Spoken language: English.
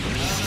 Uh,